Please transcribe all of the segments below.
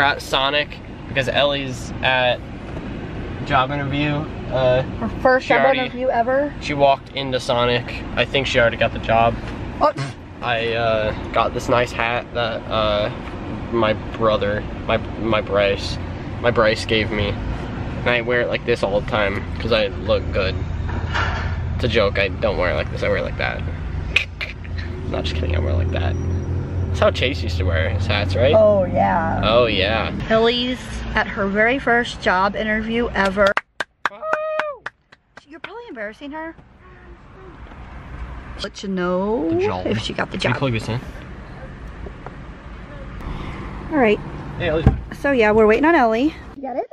We're at Sonic because Ellie's at job interview. Uh, Her first job already- interview ever. she walked into Sonic. I think she already got the job. Oh, I uh, got this nice hat that uh, my brother, my my Bryce, my Bryce gave me, and I wear it like this all the time because I look good. It's a joke. I don't wear it like this. I wear it like that. Not just kidding. I wear it like that. That's how Chase used to wear his hats, right? oh yeah. Oh yeah. Ellie's at her very first job interview ever. You're probably embarrassing her. Let you know The job. if she got the Can you job. plug this in? All right. Hey, Ellie. So yeah, we're waiting on Ellie. You got it?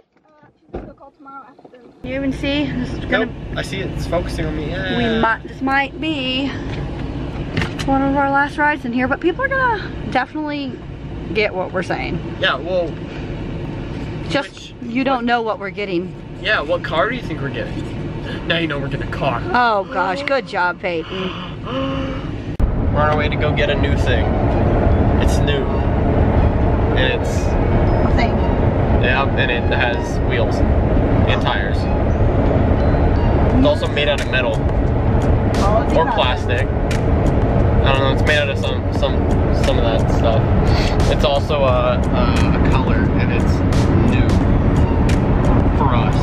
Uh, she'll call tomorrow after. You even see? This gonna. Nope. I see it. It's focusing on me. Yeah. We might. This might be one of our last rides in here, but people are gonna definitely get what we're saying. Yeah. Well. Just Which- you don't know what we're getting. Yeah. What car do you think we're getting? Now you know we're getting a car. Oh gosh, good job, Peyton. We're on our way to go get a new thing. It's new. And it's, I think. yeah, and it has wheels and tires. It's also made out of metal oh, or plastic. I don't know, it's made out of some some some of that stuff. It's also a, a, a color and it's new for us.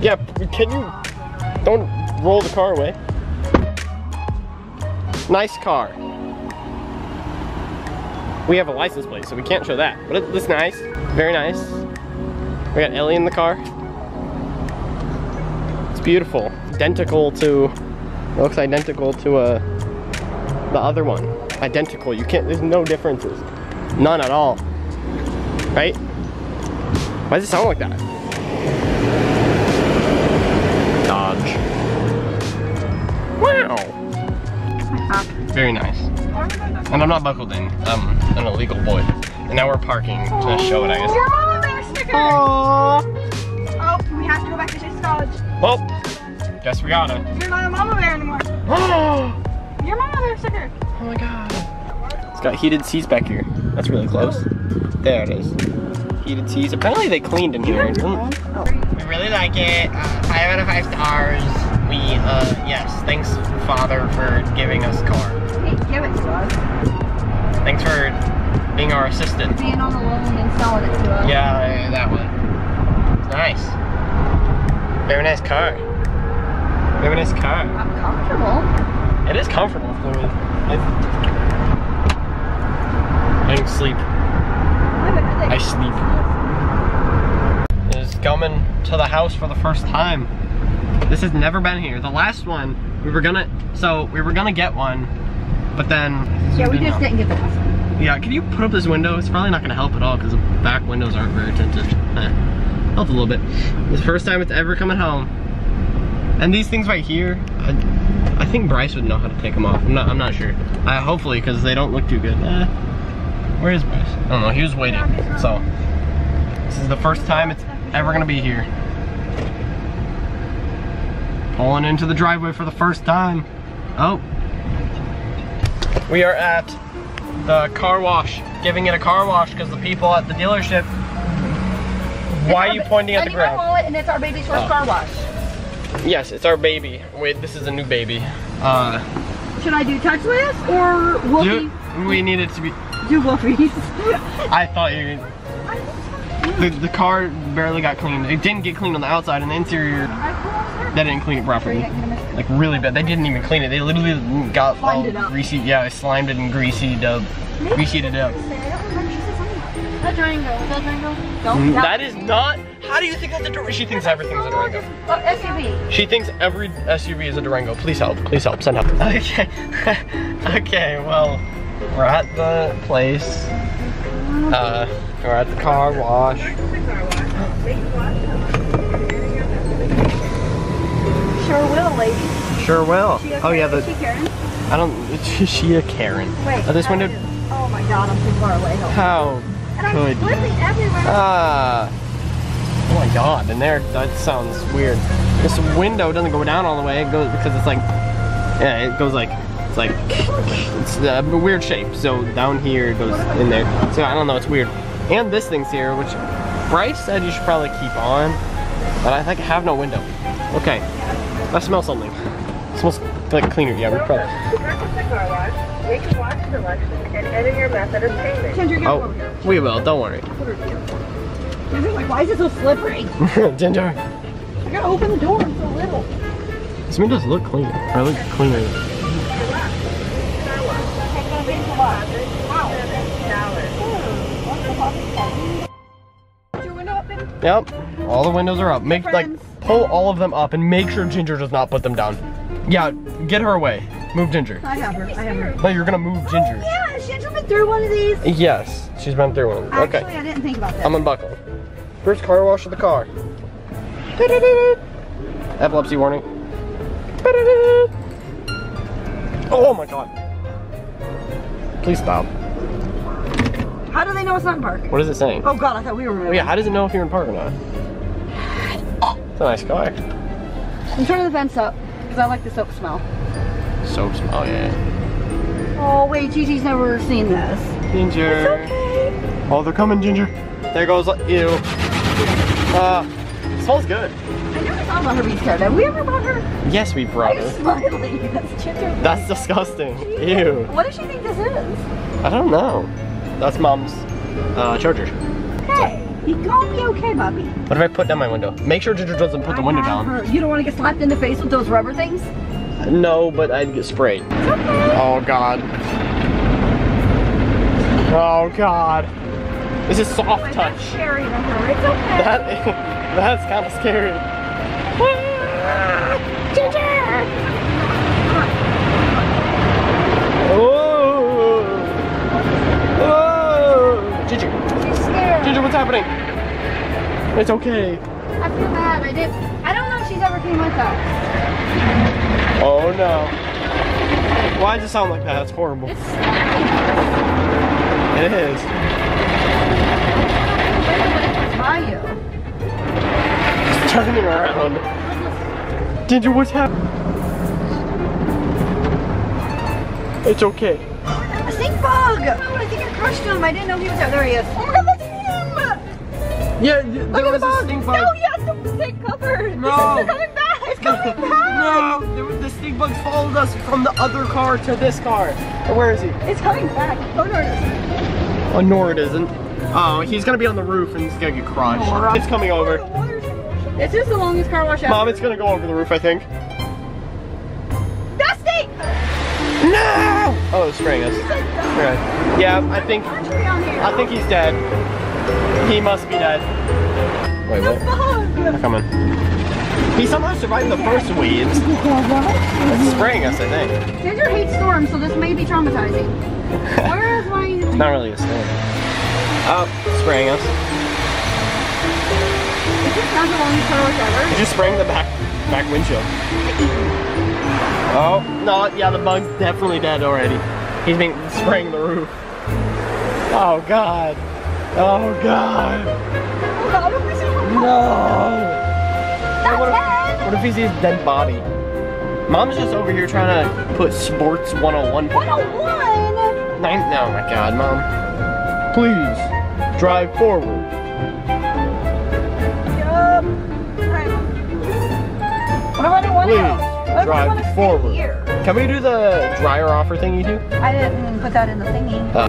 Yeah, can you don't roll the car away? Nice car. We have a license plate, so we can't show that. But it's nice, very nice. We got Ellie in the car. It's beautiful, identical to. It looks identical to uh, the other one. Identical. You can't. There's no differences. None at all. Right? Why does it sound like that? Dodge. Wow. Very nice. And I'm not buckled in. I'm an illegal boy. And now we're parking to show it, I guess. Your mama bear sticker! Aww. Oh, we have to go back to Chase College. Well, guess we gotta. You're not a mama bear anymore. oh Your mama bear sticker. Oh my god. It's got heated seats back here. That's really close. There it is. Heated seats. Apparently they cleaned in here. It doesn't- We really like it. Uh, five out of five stars. We, uh, yes, thanks, Father, for giving us a car. Give it to us. Thanks for being our assistant. Being on the loan and selling it to us. Yeah, that one. Nice. Very nice car. Very nice car. I'm comfortable. It is comfortable for me. I, I can sleep. I sleep. Is coming to the house for the first time. This has never been here. The last one, we were gonna, so we were gonna get one, but then. Yeah, we just know. didn't get the last one. Yeah, can you put up this window? It's probably not gonna help at all because the back windows aren't very tinted. Eh, helped a little bit. It's the first time it's ever coming home. And these things right here, I, I think Bryce would know how to take them off. I'm not, I'm not sure. I, hopefully, because they don't look too good. Eh, where is Bryce? I don't know, he was waiting. So, this is the first time it's ever gonna be here. Pulling into the driveway for the first time. Oh. We are at the car wash, giving it a car wash because the people at the dealership. Why are you pointing at the ground? I need my ground? wallet and it's our baby's first Oh. car wash. Yes, it's our baby. Wait, this is a new baby. Uh, Should I do touchless or do, Wolfie? we need it to be. Do Wolfies. I thought you. The, the car barely got cleaned. It didn't get cleaned on the outside and the interior. They didn't clean it properly. Like really bad. They didn't even clean it. They literally got all Slimed it up. greasy. Yeah, they slimed it and greasied up. Greasied it up. That Durango. That Durango. Don't That is not. How do you think that's a Durango? She thinks everything's a Durango. Oh, SUV. She thinks every SUV is a Durango. Please help. Please help. Send help. Okay. okay. Well, we're at the place. Uh, we're at the car wash. Sure will, lady. Sure will. Oh yeah, the Is she Karen? I don't. Is she a Karen? Wait. Oh, this window. is- Oh my god, I'm too far away. Hold. How And I'm could you? flipping everywhere. Ah. Oh my god, and there, that sounds weird. This window doesn't go down all the way, it goes, because it's like, yeah, it goes like, it's like, it's a weird shape. So down here it goes in there. So I don't know, it's weird. And this thing's here, which Bryce said you should probably keep on, but I think I have no window. Okay, I smell something. It smells like cleaner, yeah, we probably. Purchase the car wash, make a wash selection, and enter your method of payment. Ginger, get Oh, we will, don't worry. Ginger's like, why is it so slippery? Ginger. I gotta open the door, I'm so little. This one does look clean. I look cleaner. Is your window open? Yep. All the windows are up. Make like. Pull all of them up and make sure Ginger does not put them down. Yeah, get her away. Move Ginger. I have her, I have her. No, you're gonna move oh, Ginger. Yeah, has Ginger been through one of these? Yes, she's been through one. Actually, Okay, I didn't think about that. I'm unbuckle. First car wash of the car. Epilepsy warning. Oh my god. Please stop. How do they know it's not in park? What is it saying? Oh god, I thought we were Oh yeah, how does it know if you're in park or not? It's a nice car. I'm turning the fence up because I like the soap smell. Soap smell. Oh yeah. Oh wait, Gigi's never seen this. Ginger. Okay. Oh, they're coming, Ginger. There goes, ew. Uh, smells good. I never thought about her being scared. Have we ever brought her? Yes, we brought Are you her. smiling? That's Ginger. That's disgusting. Ew. What does she think this is? I don't know. That's mom's uh, charger. Okay. You gonna be okay, Bobby. What if I put down my window? Make sure Ginger doesn't put the window down. her. You don't want to get slapped in the face with those rubber things? No, but I'd get sprayed. Oh god. Oh god. This is soft touch. That's scary to her. It's okay. That that's kind of scary. Oh. Happening? It's okay. I feel bad. I did. I don't know if she's ever came with us. Oh no. Why does it sound like that? That's horrible. It's. It is. It's you. Turning around. Ginger, what's happening? It's okay. A stink bug! Oh, I think I crushed him. I didn't know he was there. There he is. Oh Yeah, Look there at was the a bug. stink No, bug. yes, the stink covered. No. It's coming back. It's coming back. no, the stink bugs followed us from the other car to this car. Where is he? It's coming back. Oh no, it isn't. Oh, no, it isn't. Oh, he's gonna be on the roof and he's gonna get crushed. Oh, Nora. It's coming oh, over. This is the longest car wash ever. Mom, it's gonna go over the roof, I think. Dusty! No! Oh, it's spraying us. Right. Yeah, I think Country on here. I think he's dead. He must be dead. Wait, what? Bug! Coming. He somehow survived the first waves. It's spraying us, I think. Ginger hates storms, so this may be traumatizing. Where is my... Not really a storm. Oh, spraying us. Is this not the longest ever? He's just spraying the back back windshield. Oh, no, yeah, the bug's definitely dead already. He's been spraying the roof. Oh god. Oh god. Oh god, what is it? No. What if, what if he sees a dead body? Mom's just over here trying to put sports 101. 101! Nine, no, my god, mom. Please, drive forward. Yup. What if I want to? Please, What if I drive want to stay forward. Can we do the dryer offer thingy too? I didn't put that in the thingy. Uh,